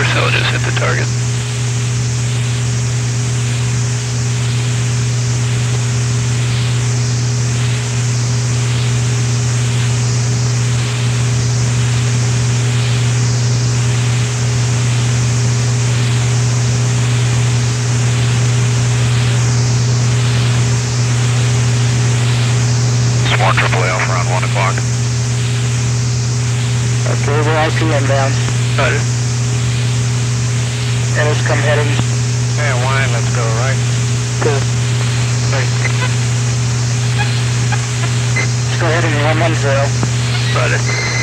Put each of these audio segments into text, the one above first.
or so, just hit the target. Smart triple Alpha around 1 o'clock. Okay, we're IP inbound. Roger. Ennis come heading. Yeah, wine, let's go, right? Good. Let's go ahead heading 110. Roger. And wine's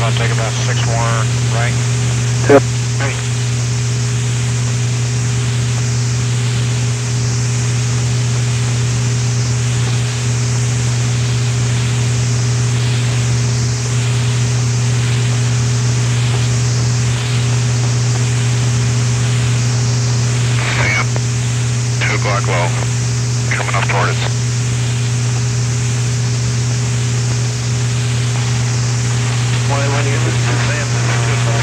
gonna take about six more, right? Yep. Right. Sam, two o'clock low, coming up toward us. Listen Sam, this fun.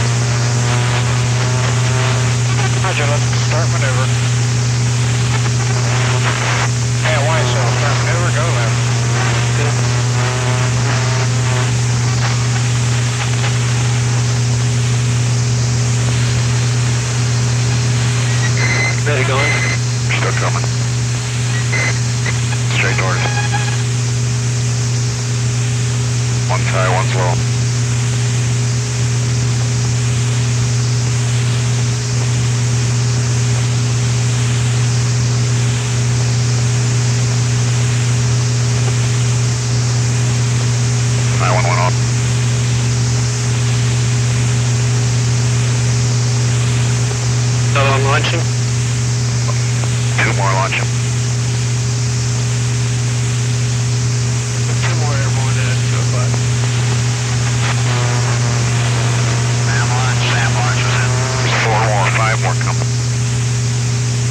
Roger, let's start maneuver. Yeah, why so? Start maneuver, go left. Ready going? Still coming. Straight toward us. One's high, one's low. High one went off. How long launching? More launching. Two more airborne at 2 o'clock. Sam launch, Sam launch was in. There's four more, five more coming.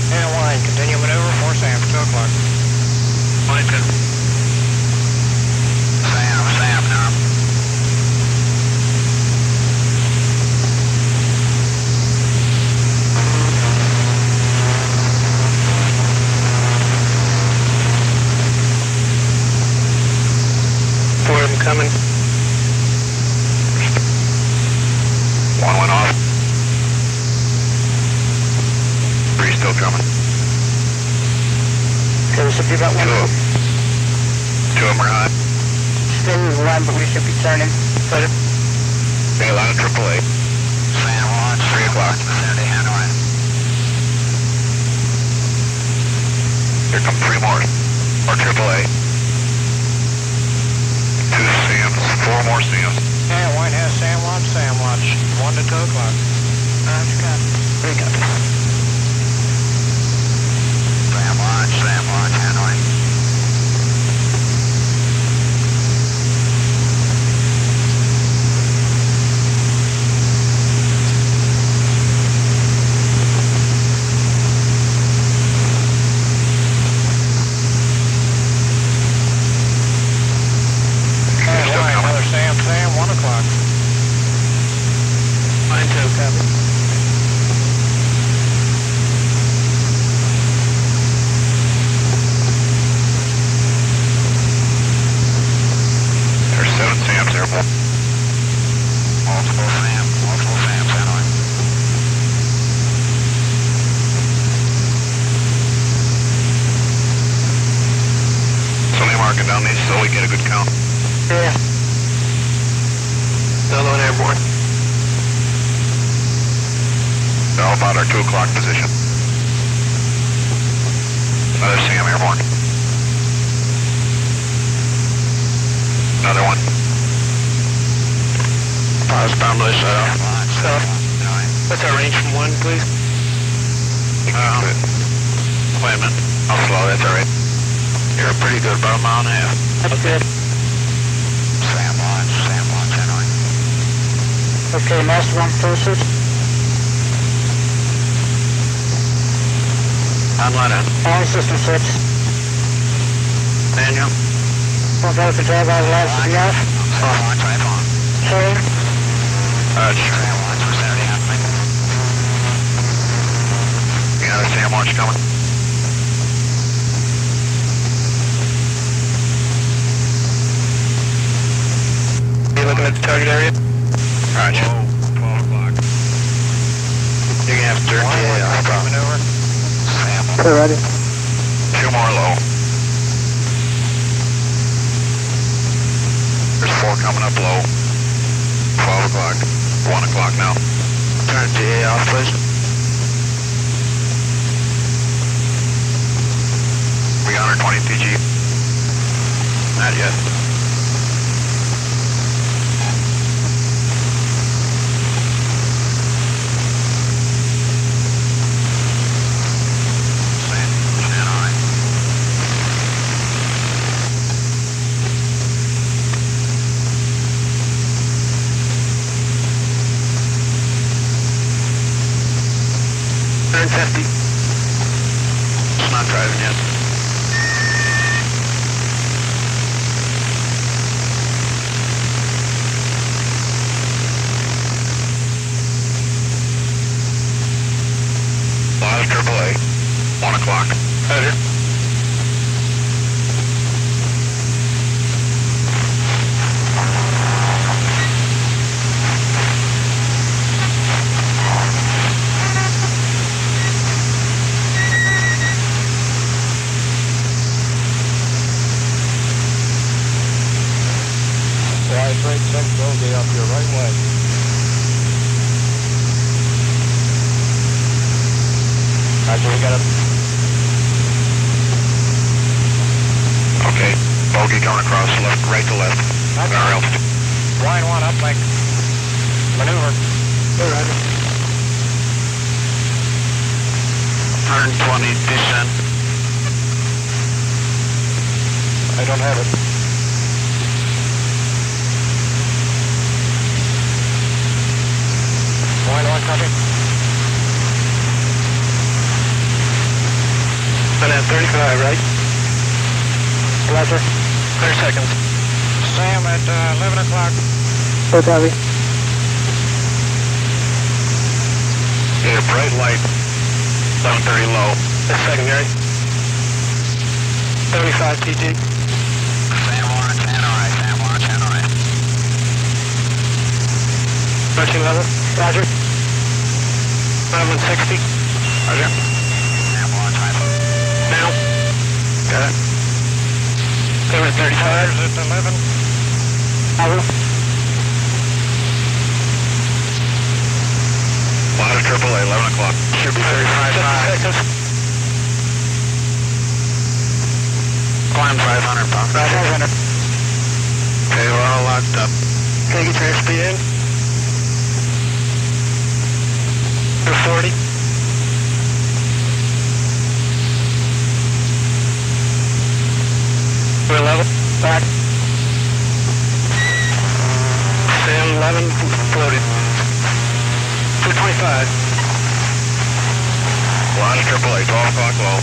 And wine, continue maneuver for Sam, two o'clock. Mine good. Sam, Sam, now. Four of them coming. One went off. Three still coming. Okay, we should be about Two one. of Two of them are high. Still in line, but we should be turning. Roger. They line of triple A. Sam launch. Three o'clock. Vicinity, Hanoi. Here come three more. Or triple A. Two Sams, four more Sams. Yeah, White has Sam Watch, Sam Watch. One to two o'clock. Roger, got it. Very good. Sam launch, Hanoi. Yeah, Still White, coming. another Sam, Sam, one o'clock. Mine too, copy. There's seven Sams airborne. Multiple Sam, multiple Sams, Hanoi. Marking down these so we get a good count. Yeah. Another one airborne. They're about our two o'clock position. Another Sam airborne. Another one. Southbound shut off. South. What's our range from one, please? Um, Wait a minute. I'll slow, that's all right. You're pretty good, about a mile and a half. That's good. Sam launch, Okay, master one pursuit. I'm let in. All system six. Daniel. One driver for drive out of live to be off. Sam launch, right on. Sorry. Roger. Sam launch, what's Saturday happening? You got a Sam launch coming? You looking at the target area? Roger. 12 o'clock. You're gonna have to turn TA off. maneuver. Sam, Okay, ready. two more low. There's four coming up low. 12 o'clock. 1 o'clock now. Turn TA off, please. We got our 20 PG. Not yet. Turn 50. It's not driving yet. Live AAA, 1 o'clock. Roger. Wide right six, bogey up your right way. Roger, we got a Okay, bogey going across left, right to left. Okay. Our altitude. line one up, like maneuver. Okay, ready. 120 descent. I don't have it. Line one, copy. And at 35, right? Roger. 30 seconds. Sam at uh, 11 o'clock. Okay, heavy. Yeah, bright light. 1130 low. That's secondary. 35 TG. Sam Lawrence, NRI, Sam Lawrence, NRI. 13 level. Roger. 1160. Roger. Now. Got it. At 35. Tires at 11. Over. Live AAA, 11 o'clock. Should be 35 seconds. Climb 500 pounds. Roger. Okay, we're all locked up. You get your airspeed in? 40. We're level. Back. Sam 11 floated. 225. Live AAA, 12 o'clock low.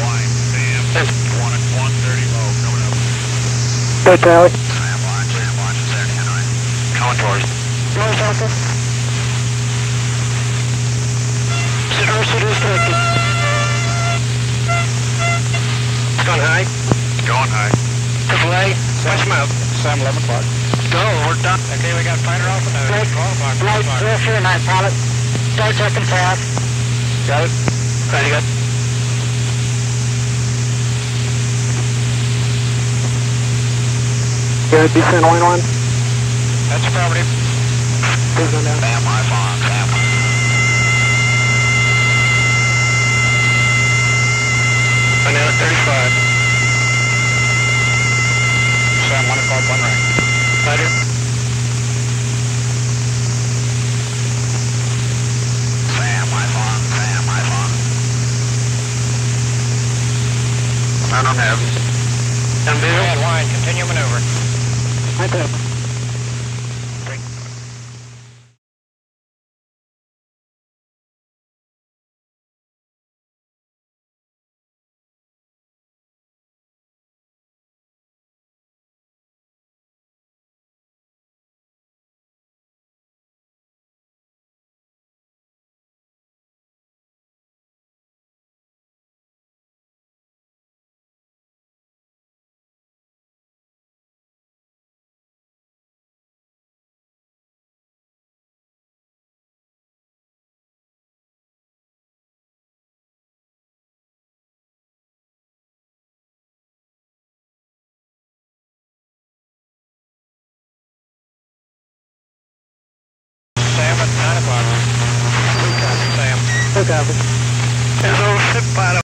Line, Sam. Yes. 1 at 130 low, coming up. Good, Tally. Sam Lawrence, Sam Lawrence is there, NRI. Coming towards. Noise alpha. Center city disconnected. It's gone high. Going high. Triple A. Watch him out. Sam, 11 o'clock. Go, we're done. Okay, we got fighter off and Right. 12 o'clock. 12 Right, o'clock. clear for your night pilot. Start checking fast. Got it. Ready, go. Good, descent line one. That's affirmative. Please go down. I don't have. And visual. Line, line, continue maneuver. Right there. Traffic. There's a little ship the